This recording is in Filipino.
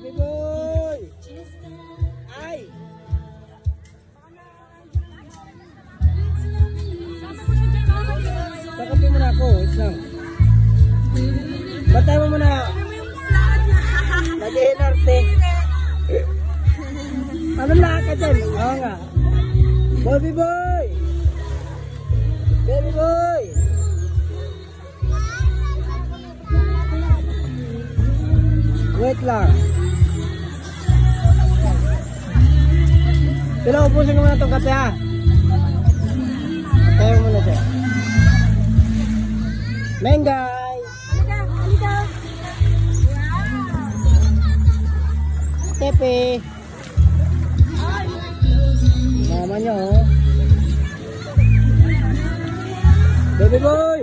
Baby boy! Ay! Sakapin mo na ako, wait lang. Bantay mo muna. Nag-iinarte. Ano lahat ka dyan? Oo nga. Baby boy! Baby boy! Wait lang. Sila, ubusin ko muna itong kape ha. Tayo muna siya. Mengay! Tepe! Mama niyo oh. Baby boy!